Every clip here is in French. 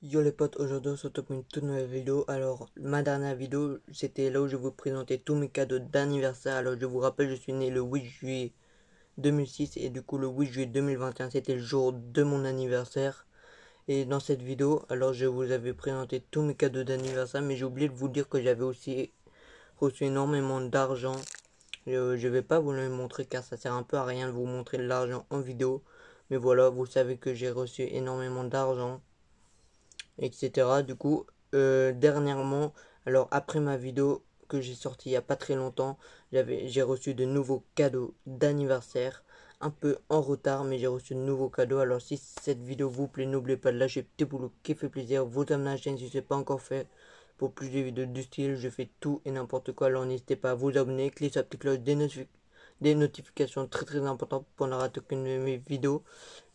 Yo les potes, aujourd'hui on se retrouve pour une toute nouvelle vidéo. Alors, ma dernière vidéo, c'était là où je vous présentais tous mes cadeaux d'anniversaire. Alors, je vous rappelle, je suis né le 8 juillet 2006 et du coup, le 8 juillet 2021, c'était le jour de mon anniversaire. Et dans cette vidéo, alors je vous avais présenté tous mes cadeaux d'anniversaire, mais j'ai oublié de vous dire que j'avais aussi reçu énormément d'argent. Je, je vais pas vous le montrer car ça sert un peu à rien de vous montrer l'argent en vidéo. Mais voilà, vous savez que j'ai reçu énormément d'argent etc. Du coup, euh, dernièrement, alors après ma vidéo que j'ai sortie il n'y a pas très longtemps, j'ai reçu de nouveaux cadeaux d'anniversaire. Un peu en retard, mais j'ai reçu de nouveaux cadeaux. Alors si cette vidéo vous plaît, n'oubliez pas de lâcher petit boulot qui fait plaisir. Vous amenez à la chaîne si ce n'est pas encore fait. Pour plus de vidéos du style, je fais tout et n'importe quoi. Alors n'hésitez pas à vous abonner, cliquez sur la petite cloche des notifications des notifications très très importantes pour ne rater aucune de mes vidéos.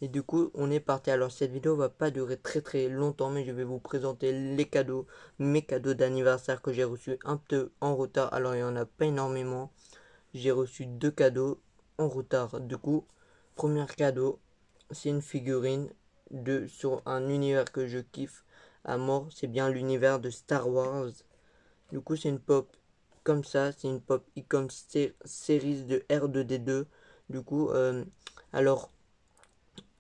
Et du coup, on est parti. Alors, cette vidéo va pas durer très très longtemps, mais je vais vous présenter les cadeaux, mes cadeaux d'anniversaire que j'ai reçus un peu en retard. Alors, il y en a pas énormément. J'ai reçu deux cadeaux en retard. Du coup, premier cadeau, c'est une figurine de sur un univers que je kiffe à mort. C'est bien l'univers de Star Wars. Du coup, c'est une pop comme ça. C'est une pop icon series de R2D2. Du coup, euh, alors,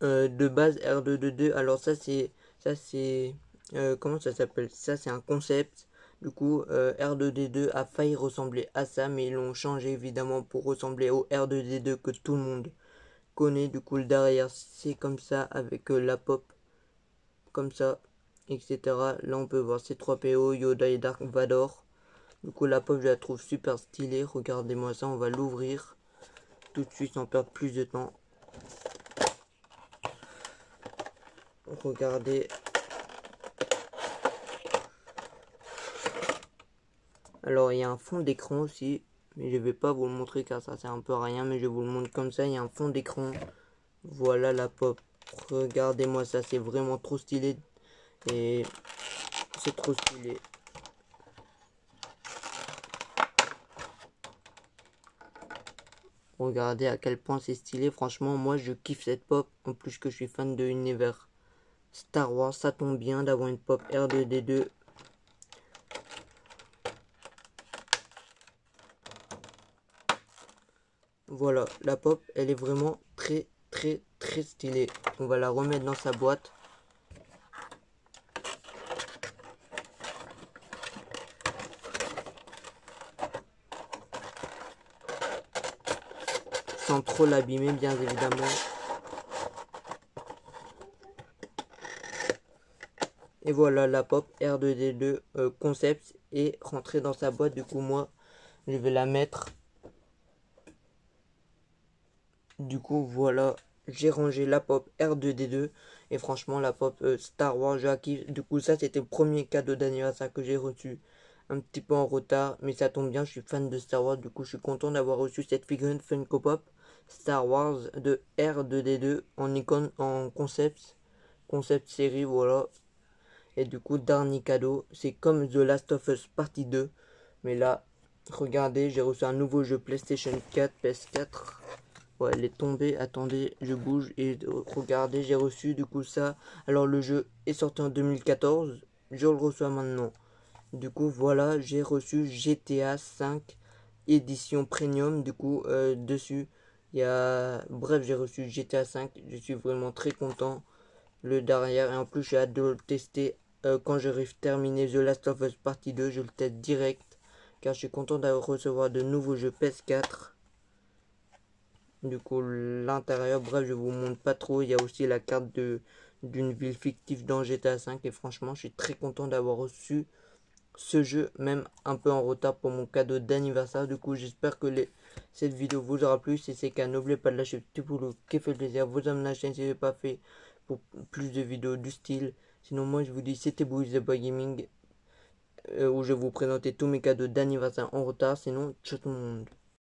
euh, de base R2D2, alors ça c'est, ça c'est, euh, comment ça s'appelle? Ça c'est un concept. Du coup, R2D2 a failli ressembler à ça, mais ils l'ont changé évidemment pour ressembler au R2D2 que tout le monde connaît. Du coup, le derrière, c'est comme ça avec la pop, comme ça, etc. Là, on peut voir C3PO, Yoda et Dark Vador. Du coup, la pop, je la trouve super stylée. Regardez-moi ça, on va l'ouvrir tout de suite sans perdre plus de temps. Regardez. Alors, il y a un fond d'écran aussi. Mais je vais pas vous le montrer car ça c'est un peu rien. Mais je vous le montre comme ça. Il y a un fond d'écran. Voilà la pop. Regardez-moi ça. C'est vraiment trop stylé. Et c'est trop stylé. Regardez à quel point c'est stylé. Franchement, moi, je kiffe cette pop. En plus que je suis fan de l'univers Star Wars. Ça tombe bien d'avoir une pop R2D2. Voilà, la pop, elle est vraiment très, très, très stylée. On va la remettre dans sa boîte. Sans trop l'abîmer bien évidemment. Et voilà la pop R2D2 euh, concept est rentrée dans sa boîte. Du coup moi je vais la mettre. Du coup voilà j'ai rangé la pop R2D2 et franchement la pop euh, Star Wars je kiffe. Du coup ça c'était le premier cadeau d'anniversaire que j'ai reçu un petit peu en retard, mais ça tombe bien, je suis fan de Star Wars, du coup je suis content d'avoir reçu cette figurine Funko Pop Star Wars de R2D2 en icône en concept, concept série, voilà. Et du coup, dernier cadeau, c'est comme The Last of Us Partie 2, mais là, regardez, j'ai reçu un nouveau jeu PlayStation 4, PS4. Ouais, elle est tombée, attendez, je bouge et regardez, j'ai reçu du coup ça. Alors le jeu est sorti en 2014, je le reçois maintenant. Du coup, voilà, j'ai reçu GTA 5 édition premium. Du coup, euh, dessus, y a... Bref, j'ai reçu GTA 5. Je suis vraiment très content. Le derrière. Et en plus, j'ai hâte de le tester euh, quand j'aurai terminé The Last of Us Partie 2. Je le teste direct. Car je suis content de recevoir de nouveaux jeux PS4. Du coup, l'intérieur, bref, je vous montre pas trop. Il y a aussi la carte de d'une ville fictive dans GTA 5. Et franchement, je suis très content d'avoir reçu ce jeu, même un peu en retard pour mon cadeau d'anniversaire. Du coup, j'espère que cette vidéo vous aura plu. Si c'est le cas, n'oubliez pas de lâcher le petit pouce qui fait plaisir. Vous amenez la chaîne si ce n'est pas fait pour plus de vidéos du style. Sinon, moi, je vous dis, c'était Bouille The Boy Gaming. Euh, où je vais vous présenter tous mes cadeaux d'anniversaire en retard. Sinon, ciao tout le monde.